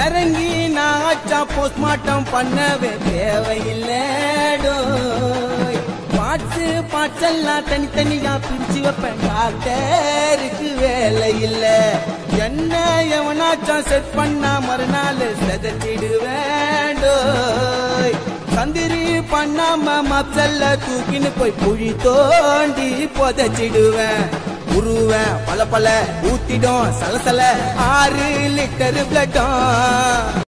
இறங்கி நான் ஆச்சா போஸ்ட்மார்ட்டம் பண்ணவே தேவையில்லைடோ பாட்டு பாட்டெல்லாம் தனித்தனியா பிரிச்சு வைப்பேன். டாக்டருக்கு வேலை இல்ல என்ன எவனாச்சும் செட் பண்ணா மறுநாள் செதச்சிடுவேண்டோ சந்திரி பண்ணாம மப்சல்ல தூக்கின்னு போய் குழி தோண்டி புதைச்சிடுவேன். உருவ பல பல ஊத்திடும் சலசல ஆறு லிட்டர் பிளட்டும்